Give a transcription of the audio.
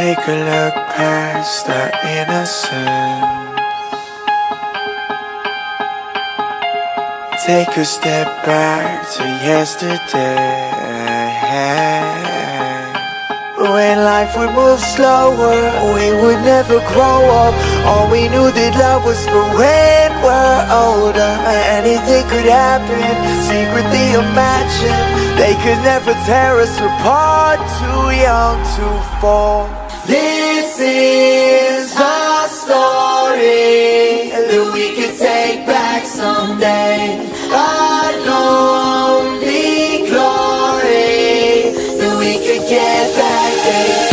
Take a look past our innocence. Take a step back to yesterday. When life would move slower, we would never grow up. All we knew that love was for when we're older. Anything could happen, secretly imagine. They could never tear us apart, too young to fall. This is our story that we could take back someday. Our lonely glory that we could get back. Day.